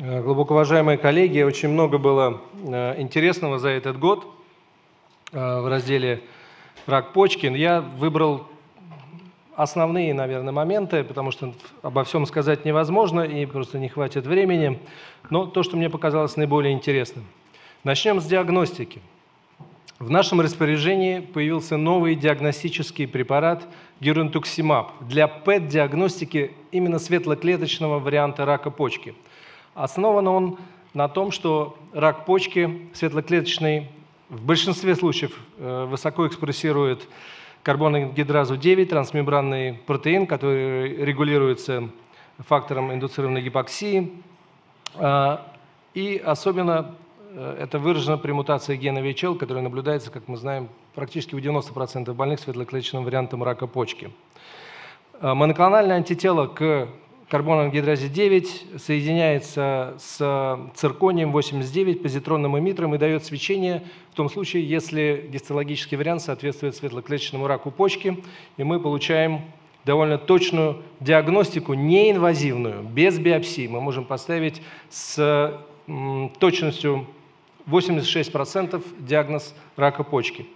Э, глубоко уважаемые коллеги, очень много было э, интересного за этот год э, в разделе «Рак почки». Я выбрал основные, наверное, моменты, потому что обо всем сказать невозможно и просто не хватит времени, но то, что мне показалось наиболее интересным. Начнем с диагностики. В нашем распоряжении появился новый диагностический препарат герунтуксимаб для ПЭТ-диагностики именно светлоклеточного варианта рака почки. Основан он на том, что рак почки светлоклеточный в большинстве случаев э, высоко экспрессирует карбоногидразу 9, трансмембранный протеин, который регулируется фактором индуцированной гипоксии. А, и особенно Э, это выражено при мутации гена VHL, которая наблюдается, как мы знаем, практически у 90% больных светлоклеточным вариантом рака почки. Э, моноклональное антитело к карбонангидразе 9 соединяется с цирконием 89, позитронным эмиттером и дает свечение в том случае, если гистологический вариант соответствует светлоклеточному раку почки, и мы получаем довольно точную диагностику, неинвазивную, без биопсии. Мы можем поставить с точностью 86% диагноз рака почки.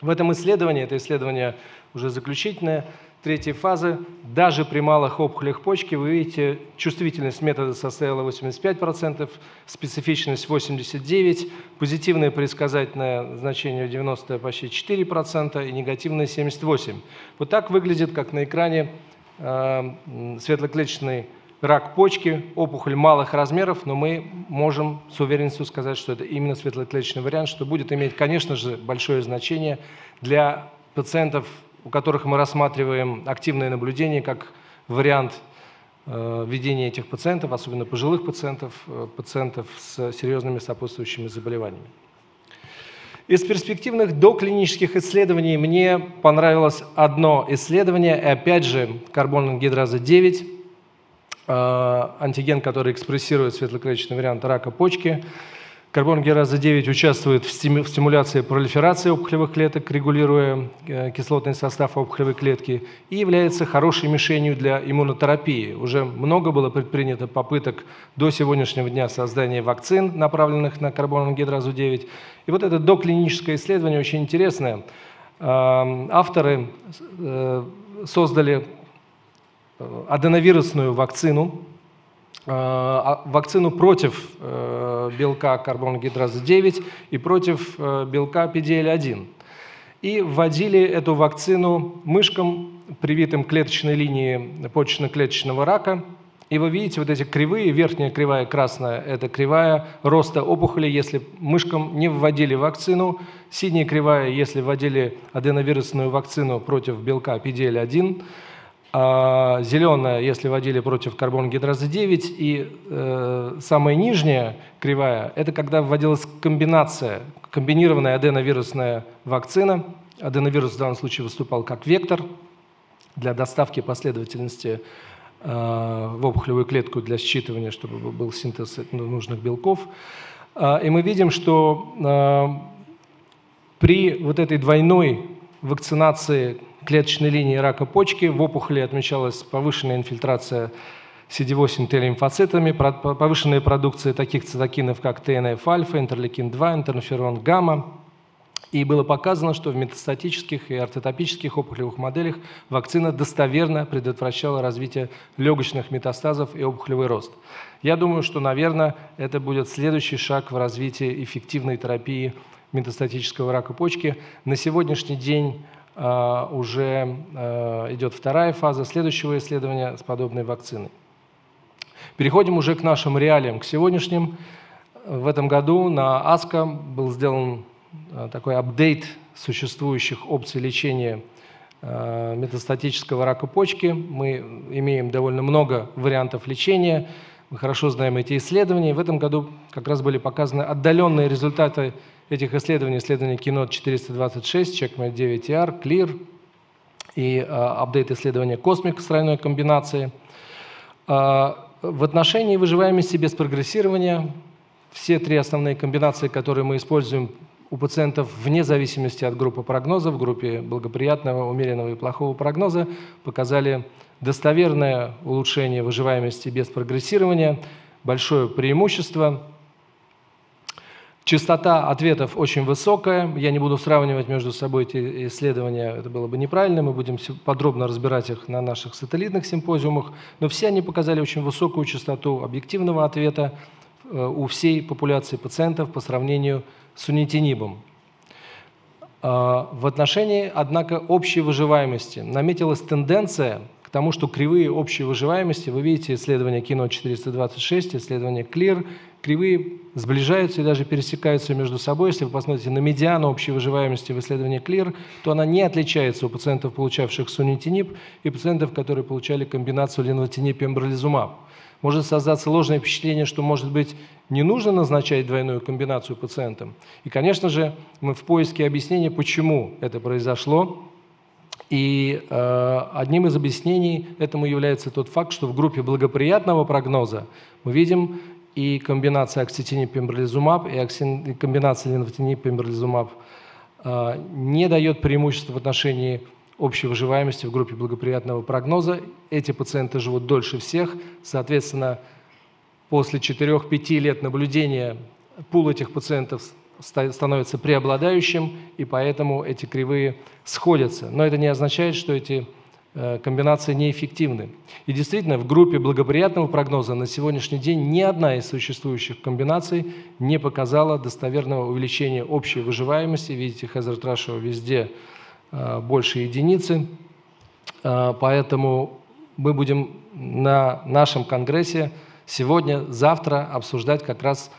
В этом исследовании, это исследование уже заключительное, третьей фазы, даже при малых опухолях почки, вы видите, чувствительность метода составила 85%, специфичность 89%, позитивное предсказательное значение 90 почти 4% и негативное 78%. Вот так выглядит, как на экране, э, светлоклеточный рак почки, опухоль малых размеров, но мы можем с уверенностью сказать, что это именно светлоклеточный вариант, что будет иметь, конечно же, большое значение для пациентов, у которых мы рассматриваем активное наблюдение как вариант э, ведения этих пациентов, особенно пожилых пациентов, э, пациентов с серьезными сопутствующими заболеваниями. Из перспективных доклинических исследований мне понравилось одно исследование, и опять же карбон гидраза 9, Э, антиген, который экспрессирует светлоклеточный вариант рака почки. Карбон гераза 9 участвует в стимуляции пролиферации опухолевых клеток, регулируя э, кислотный состав опухолевой клетки, и является хорошей мишенью для иммунотерапии. Уже много было предпринято попыток до сегодняшнего дня создания вакцин, направленных на карбонангидразу 9. И вот это доклиническое исследование очень интересное. Э, авторы создали Э, аденовирусную вакцину, э, вакцину против э, белка карбоногидраза 9 и против белка PDL1. И вводили эту вакцину мышкам, привитым клеточной линии почечно-клеточного рака. И вы видите вот эти кривые, верхняя кривая красная – это кривая роста опухоли, если мышкам не вводили вакцину, синяя кривая, если вводили аденовирусную вакцину против белка PDL1, а зеленая, если вводили против карбон-гидразы 9, и э, самая нижняя кривая – это когда вводилась комбинация, комбинированная аденовирусная вакцина. Аденовирус в данном случае выступал как вектор для доставки последовательности э, в опухолевую клетку для считывания, чтобы был синтез нужных белков. Э, и мы видим, что э, при вот этой двойной вакцинации клеточной линии рака почки. В опухоли отмечалась повышенная инфильтрация CD8 Т-лимфоцитами, повышенная продукция таких цитокинов, как ТНФ-альфа, интерлейкин-2, интерферон гамма. И было показано, что в метастатических и ортотопических опухолевых моделях вакцина достоверно предотвращала развитие легочных метастазов и опухолевый рост. Я думаю, что, наверное, это будет следующий шаг в развитии эффективной терапии метастатического рака почки. На сегодняшний день уже а, идет вторая фаза следующего исследования с подобной вакциной. Переходим уже к нашим реалиям, к сегодняшним. В этом году на АСКО был сделан а, такой апдейт существующих опций лечения метастатического рака почки. Мы имеем довольно много вариантов лечения. Мы хорошо знаем эти исследования. В этом году как раз были показаны отдаленные результаты этих исследований, исследования Keynote 426, CheckMate 9ER, CLEAR и э, апдейт исследования Cosmic с тройной комбинацией. Э, в отношении выживаемости без прогрессирования все три основные комбинации, которые мы используем у пациентов вне зависимости от группы прогноза, в группе благоприятного, умеренного и плохого прогноза, показали достоверное улучшение выживаемости без прогрессирования – большое преимущество. Частота ответов очень высокая. Я не буду сравнивать между собой эти исследования, это было бы неправильно. Мы будем подробно разбирать их на наших сателлитных симпозиумах. Но все они показали очень высокую частоту объективного ответа э, у всей популяции пациентов по сравнению с унитинибом. А, в отношении, однако, общей выживаемости наметилась тенденция тому, что кривые общей выживаемости, вы видите исследование Кино 426, исследование CLEAR, кривые сближаются и даже пересекаются между собой. Если вы посмотрите на медиану общей выживаемости в исследовании CLEAR, то она не отличается у пациентов, получавших сунитинип, и пациентов, которые получали комбинацию ленвотинип и эмбролизумаб. Может создаться ложное впечатление, что, может быть, не нужно назначать двойную комбинацию пациентам. И, конечно же, мы в поиске объяснения, почему это произошло. И э, одним из объяснений этому является тот факт, что в группе благоприятного прогноза мы видим и комбинация окситинип пембролизумаб, и, оксин, и комбинация ленвотинип пембролизумаб э, не дает преимущества в отношении общей выживаемости в группе благоприятного прогноза. Эти пациенты живут дольше всех, соответственно, после 4-5 лет наблюдения пул этих пациентов становится преобладающим, и поэтому эти кривые сходятся. Но это не означает, что эти Э, комбинации неэффективны. И действительно, в группе благоприятного прогноза на сегодняшний день ни одна из существующих комбинаций не показала достоверного увеличения общей выживаемости. Видите, hazard ratio везде э, больше единицы. Э, поэтому мы будем на нашем конгрессе сегодня, завтра обсуждать как раз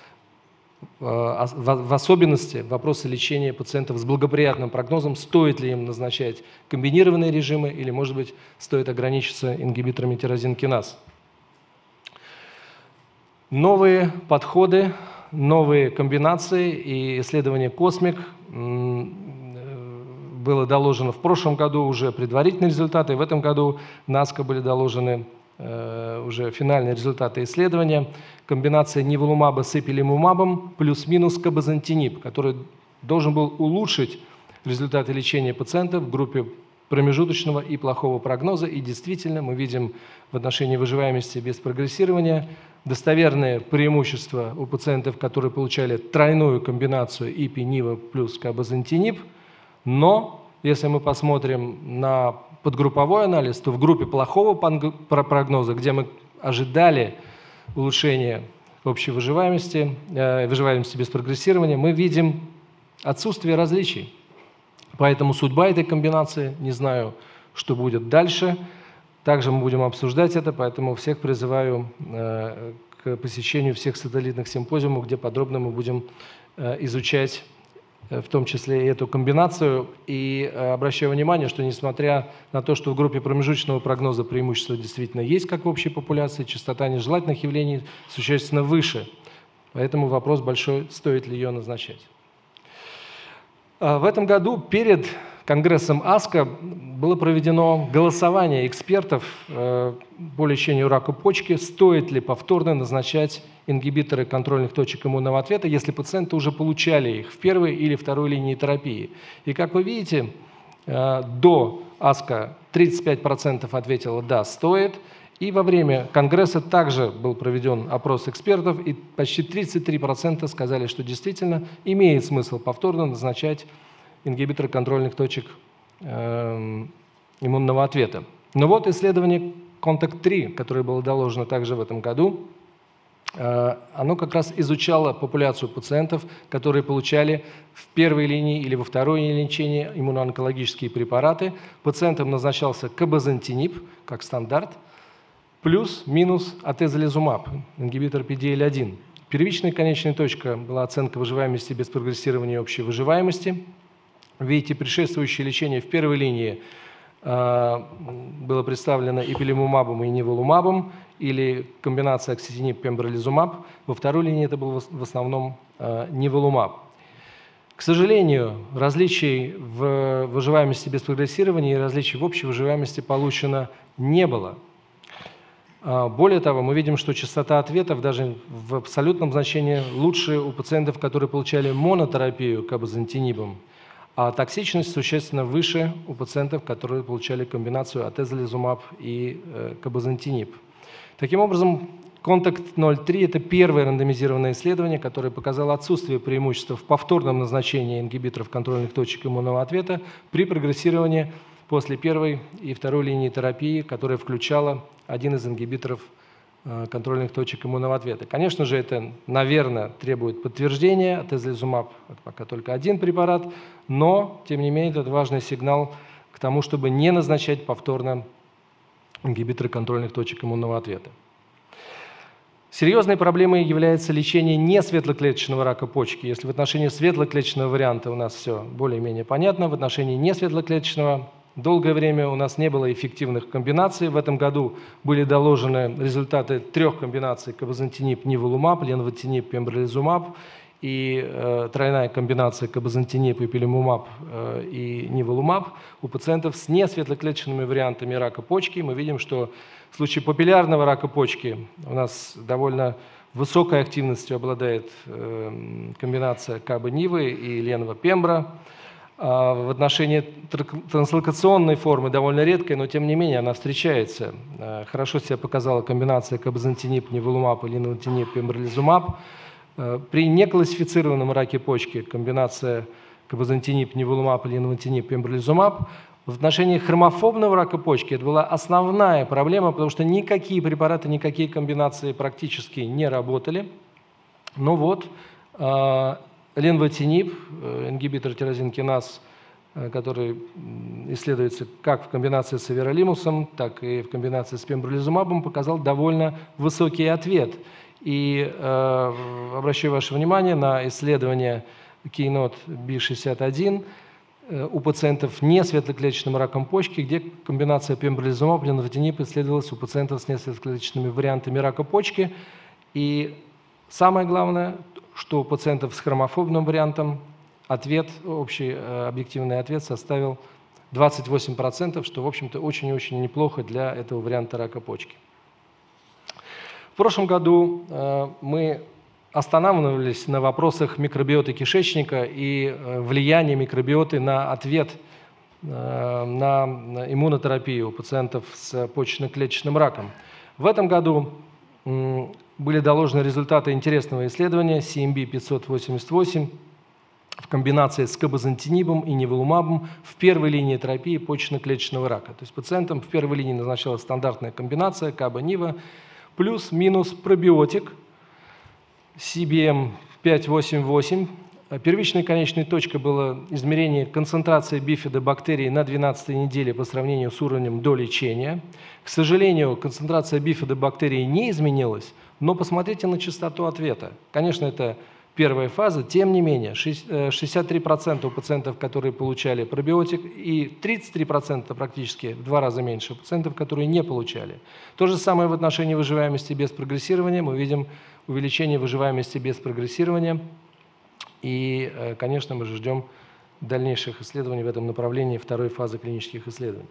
в особенности вопросы лечения пациентов с благоприятным прогнозом, стоит ли им назначать комбинированные режимы или, может быть, стоит ограничиться ингибиторами тирозинкиназ. Новые подходы, новые комбинации и исследование «Космик» э, было доложено в прошлом году уже предварительные результаты, в этом году НАСКО были доложены Э, уже финальные результаты исследования, комбинация ниволумаба с эпилимумабом плюс-минус кабазантинип, который должен был улучшить результаты лечения пациентов в группе промежуточного и плохого прогноза. И действительно, мы видим в отношении выживаемости без прогрессирования достоверное преимущество у пациентов, которые получали тройную комбинацию ИПИ-НИВА плюс кабазантинип. Но если мы посмотрим на подгрупповой анализ, то в группе плохого прогноза, где мы ожидали улучшения общей выживаемости, э, выживаемости без прогрессирования, мы видим отсутствие различий. Поэтому судьба этой комбинации, не знаю, что будет дальше. Также мы будем обсуждать это, поэтому всех призываю э, к посещению всех сателлитных симпозиумов, где подробно мы будем э, изучать в том числе и эту комбинацию. И э, обращаю внимание, что несмотря на то, что в группе промежуточного прогноза преимущество действительно есть, как в общей популяции, частота нежелательных явлений существенно выше. Поэтому вопрос большой, стоит ли ее назначать. А в этом году перед Конгрессом АСКО было проведено голосование экспертов э, по лечению рака почки, стоит ли повторно назначать ингибиторы контрольных точек иммунного ответа, если пациенты уже получали их в первой или второй линии терапии. И как вы видите, э, до АСКО 35% ответило «да, стоит», и во время Конгресса также был проведен опрос экспертов, и почти 33% сказали, что действительно имеет смысл повторно назначать ингибиторы контрольных точек э, иммунного ответа. Но вот исследование Contact-3, которое было доложено также в этом году, э, оно как раз изучало популяцию пациентов, которые получали в первой линии или во второй линии лечения иммуноонкологические препараты. Пациентам назначался кабазантинип как стандарт, плюс-минус атезолизумаб, ингибитор PDL-1. Первичная конечная точка была оценка выживаемости без прогрессирования общей выживаемости – Видите, предшествующее лечение в первой линии э, было представлено ипилимумабом и неволумабом, или комбинация окситинип-пембролизумаб. Во второй линии это был в основном э, неволумаб. К сожалению, различий в выживаемости без прогрессирования и различий в общей выживаемости получено не было. А, более того, мы видим, что частота ответов даже в абсолютном значении лучше у пациентов, которые получали монотерапию кабазантинибом, а токсичность существенно выше у пациентов, которые получали комбинацию атезолизумаб и э, кабазантинип. Таким образом, Контакт 03 – это первое рандомизированное исследование, которое показало отсутствие преимущества в повторном назначении ингибиторов контрольных точек иммунного ответа при прогрессировании после первой и второй линии терапии, которая включала один из ингибиторов контрольных точек иммунного ответа. Конечно же, это, наверное, требует подтверждения. Тезлизумаб – это пока только один препарат, но, тем не менее, это важный сигнал к тому, чтобы не назначать повторно ингибиторы контрольных точек иммунного ответа. Серьезной проблемой является лечение несветлоклеточного рака почки. Если в отношении светлоклеточного варианта у нас все более-менее понятно, в отношении несветлоклеточного долгое время у нас не было эффективных комбинаций. В этом году были доложены результаты трех комбинаций кабазантинип, ниволумаб, ленвотинип, пембролизумаб и э, тройная комбинация кабазантинип, эпилимумаб э, и ниволумаб у пациентов с несветлоклеточными вариантами рака почки. Мы видим, что в случае папиллярного рака почки у нас довольно высокой активностью обладает э, комбинация каба-нивы и ленва-пембра. А в отношении транслокационной формы довольно редкой, но тем не менее она встречается. Э, хорошо себя показала комбинация кабазантинип, неволумаб и линотинип, пембролизумаб. Э, при неклассифицированном раке почки комбинация кабазантинип, неволумаб, линотинип, пембролизумаб в отношении хромофобного рака почки это была основная проблема, потому что никакие препараты, никакие комбинации практически не работали. Но вот э, ленвотинип, э, ингибитор тирозинкиназ, э, который исследуется как в комбинации с аверолимусом, так и в комбинации с пембролизумабом, показал довольно высокий ответ. И э, обращаю ваше внимание на исследование Keynote B61, Э, у пациентов не светлоклеточным раком почки, где комбинация пембролизумаб ленвотинип исследовалась у пациентов с несветлоклеточными вариантами рака почки. И самое главное, что у пациентов с хромофобным вариантом ответ, общий э, объективный ответ составил 28%, что, в общем-то, очень-очень неплохо для этого варианта рака почки. В прошлом году э, мы останавливались на вопросах микробиоты кишечника и э, влияния микробиоты на ответ на иммунотерапию у пациентов с почечно-клеточным раком. В этом году были доложены результаты интересного исследования CMB 588 в комбинации с кабазантинибом и неволумабом в первой линии терапии почечно-клеточного рака. То есть пациентам в первой линии назначалась стандартная комбинация каба-нива плюс-минус пробиотик – CBM 588. Первичной конечной точкой было измерение концентрации бифидобактерий на 12 неделе по сравнению с уровнем до лечения. К сожалению, концентрация бифидобактерий не изменилась, но посмотрите на частоту ответа. Конечно, это первая фаза, тем не менее, 63% э, у пациентов, которые получали пробиотик, и 33% практически в два раза меньше у пациентов, которые не получали. То же самое в отношении выживаемости без прогрессирования. Мы видим увеличение выживаемости без прогрессирования. И, э, конечно, мы же ждем дальнейших исследований в этом направлении второй фазы клинических исследований.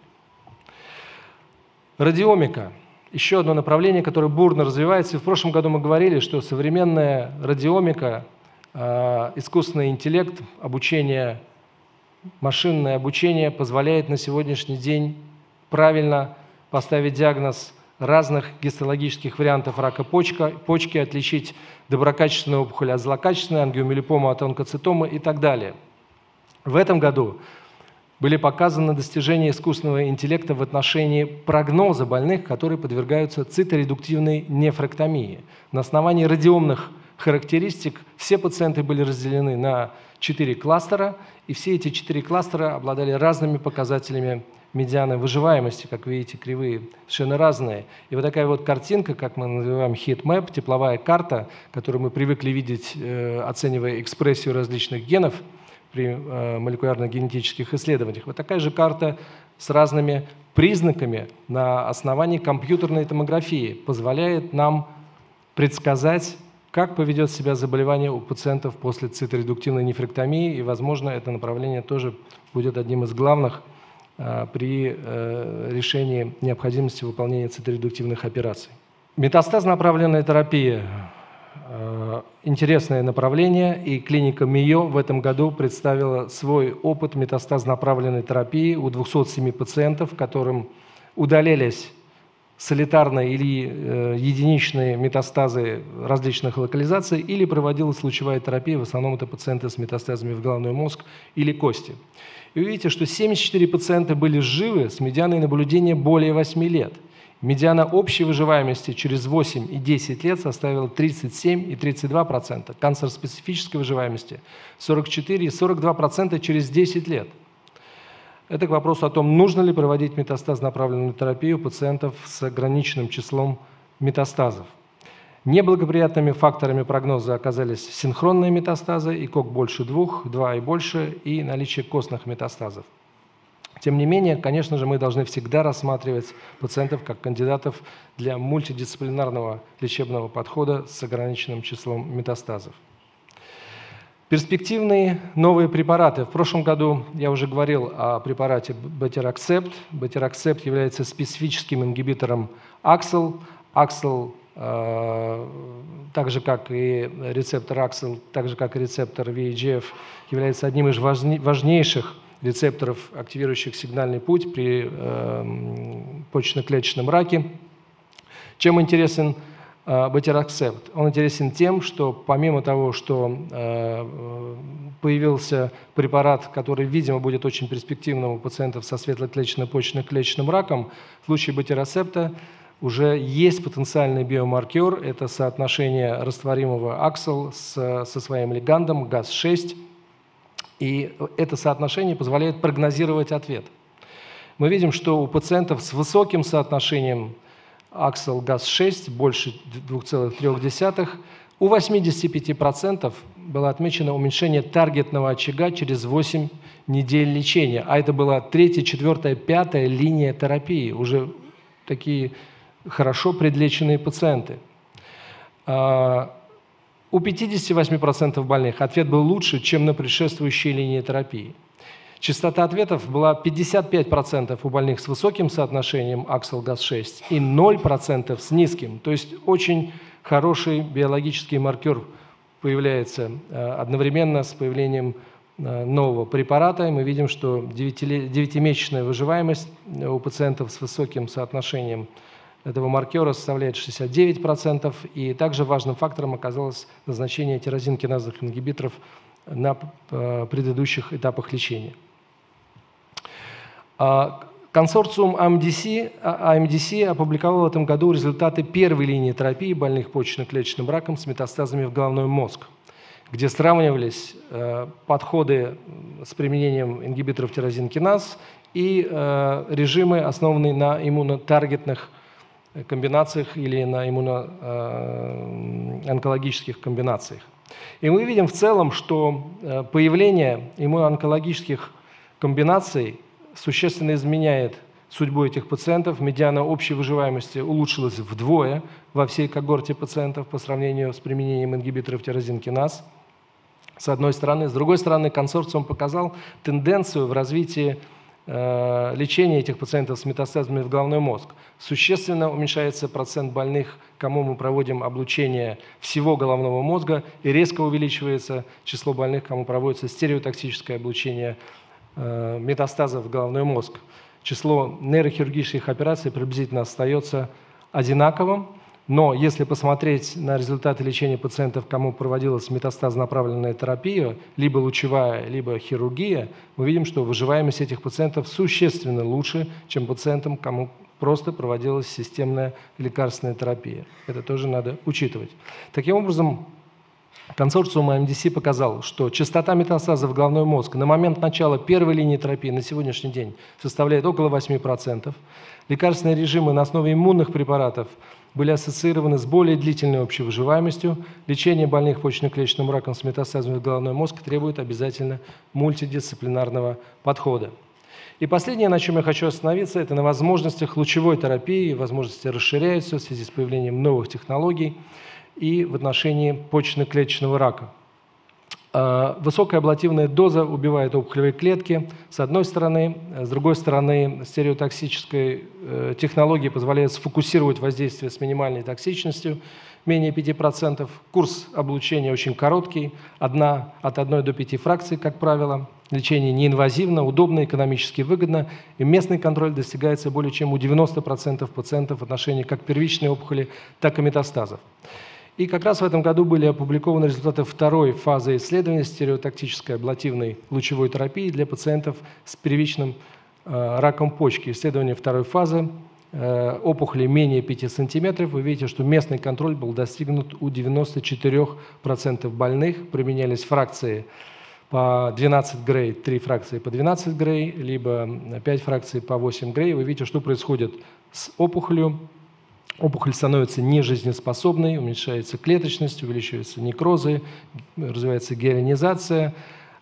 Радиомика. Еще одно направление, которое бурно развивается. И в прошлом году мы говорили, что современная радиомика, э, искусственный интеллект, обучение, машинное обучение позволяет на сегодняшний день правильно поставить диагноз разных гистологических вариантов рака почка, почки, отличить доброкачественную опухоль от злокачественной, ангиомилипому от онкоцитомы и так далее. В этом году были показаны достижения искусственного интеллекта в отношении прогноза больных, которые подвергаются циторедуктивной нефректомии. На основании радиомных характеристик все пациенты были разделены на четыре кластера, и все эти четыре кластера обладали разными показателями медианы выживаемости, как видите, кривые совершенно разные. И вот такая вот картинка, как мы называем heat-map, тепловая карта, которую мы привыкли видеть, э, оценивая экспрессию различных генов при э, молекулярно-генетических исследованиях. Вот такая же карта с разными признаками на основании компьютерной томографии позволяет нам предсказать, как поведет себя заболевание у пациентов после циторедуктивной нефректомии, и, возможно, это направление тоже будет одним из главных – Э, при э, решении необходимости выполнения циторедуктивных операций. Метастаз-направленная терапия э, – интересное направление, и клиника МИО в этом году представила свой опыт метастаз-направленной терапии у 207 пациентов, которым удалялись солитарные или э, единичные метастазы различных локализаций, или проводилась лучевая терапия, в основном это пациенты с метастазами в головной мозг или кости. И вы видите, что 74 пациента были живы с медианой наблюдения более 8 лет. Медиана общей выживаемости через 8 и 10 лет составила 37 и 32%, канцер специфической выживаемости 44 и 42% через 10 лет – это к вопросу о том, нужно ли проводить метастаз-направленную терапию пациентов с ограниченным числом метастазов. Неблагоприятными факторами прогноза оказались синхронные метастазы, ИКОК больше двух, два и больше, и наличие костных метастазов. Тем не менее, конечно же, мы должны всегда рассматривать пациентов как кандидатов для мультидисциплинарного лечебного подхода с ограниченным числом метастазов. Перспективные новые препараты. В прошлом году я уже говорил о препарате Beteraccept. Beteraccept является специфическим ингибитором AXL. AXL, э, так же как и рецептор AXL, так же как и рецептор VEGF, является одним из важнейших рецепторов, активирующих сигнальный путь при э, почечно-клеточном раке. Чем интересен Бетераксепт. Он интересен тем, что помимо того, что э, появился препарат, который, видимо, будет очень перспективным у пациентов со светлоклеточно-почечно-клеточным раком, в случае Бетерасепта уже есть потенциальный биомаркер, это соотношение растворимого аксел с, со своим легандом ГАЗ-6, и это соотношение позволяет прогнозировать ответ. Мы видим, что у пациентов с высоким соотношением Аксел ГАЗ-6 больше 2,3. У 85% было отмечено уменьшение таргетного очага через 8 недель лечения. А это была третья, четвертая, пятая линия терапии. Уже такие хорошо предлеченные пациенты. А, у 58% больных ответ был лучше, чем на предшествующей линии терапии. Частота ответов была 55% у больных с высоким соотношением аксел-газ-6 и 0% с низким. То есть очень хороший биологический маркер появляется э, одновременно с появлением э, нового препарата. И мы видим, что 9-месячная выживаемость у пациентов с высоким соотношением этого маркера составляет 69%. И также важным фактором оказалось назначение тирозинкиназных ингибиторов на э, предыдущих этапах лечения. А, консорциум AMDC, AMDC а, опубликовал в этом году результаты первой линии терапии больных почечно-клеточным раком с метастазами в головной мозг, где сравнивались э, подходы с применением ингибиторов тирозинкиназ и э, режимы, основанные на иммунотаргетных комбинациях или на иммуноонкологических э, комбинациях. И мы видим в целом, что появление иммуноонкологических комбинаций существенно изменяет судьбу этих пациентов. Медиана общей выживаемости улучшилась вдвое во всей когорте пациентов по сравнению с применением ингибиторов тирозинкиназ. С одной стороны. С другой стороны, консорциум показал тенденцию в развитии э, лечения этих пациентов с метастазами в головной мозг. Существенно уменьшается процент больных, кому мы проводим облучение всего головного мозга, и резко увеличивается число больных, кому проводится стереотоксическое облучение Э, метастазов в головной мозг, число нейрохирургических операций приблизительно остается одинаковым, но если посмотреть на результаты лечения пациентов, кому проводилась метастазонаправленная терапия, либо лучевая, либо хирургия, мы видим, что выживаемость этих пациентов существенно лучше, чем пациентам, кому просто проводилась системная лекарственная терапия. Это тоже надо учитывать. Таким образом, Консорциум МДС показал, что частота метастазов в головной мозг на момент начала первой линии терапии на сегодняшний день составляет около 8%. Лекарственные режимы на основе иммунных препаратов были ассоциированы с более длительной общей выживаемостью. Лечение больных почечно-клеточным раком с метастазами в головной мозг требует обязательно мультидисциплинарного подхода. И последнее, на чем я хочу остановиться, это на возможностях лучевой терапии. Возможности расширяются в связи с появлением новых технологий и в отношении почечно-клеточного рака. А, высокая аблативная доза убивает опухолевые клетки, с одной стороны. С другой стороны, стереотоксическая э, технология позволяет сфокусировать воздействие с минимальной токсичностью, менее 5%. Курс облучения очень короткий, одна, от 1 до 5 фракций, как правило. Лечение неинвазивно, удобно, экономически выгодно, и местный контроль достигается более чем у 90% пациентов в отношении как первичной опухоли, так и метастазов. И как раз в этом году были опубликованы результаты второй фазы исследования стереотактической аблативной лучевой терапии для пациентов с первичным э, раком почки. Исследование второй фазы э, опухоли менее 5 см. Вы видите, что местный контроль был достигнут у 94% больных. Применялись фракции по 12 грей, 3 фракции по 12 грей, либо 5 фракций по 8 грей. Вы видите, что происходит с опухолью Опухоль становится нежизнеспособной, уменьшается клеточность, увеличиваются некрозы, развивается гиалинизация.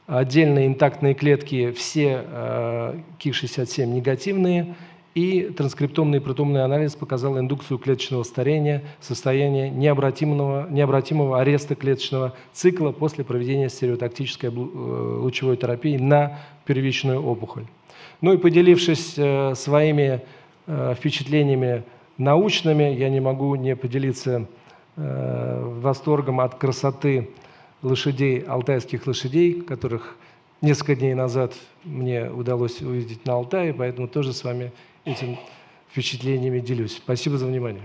Отдельные интактные клетки, все э, КИК-67 негативные, и транскриптомный протомный анализ показал индукцию клеточного старения, состояние необратимого, необратимого ареста клеточного цикла после проведения стереотактической э, лучевой терапии на первичную опухоль. Ну и поделившись э, своими впечатлениями научными. Я не могу не поделиться э, восторгом от красоты лошадей, алтайских лошадей, которых несколько дней назад мне удалось увидеть на Алтае, поэтому тоже с вами этим впечатлениями делюсь. Спасибо за внимание.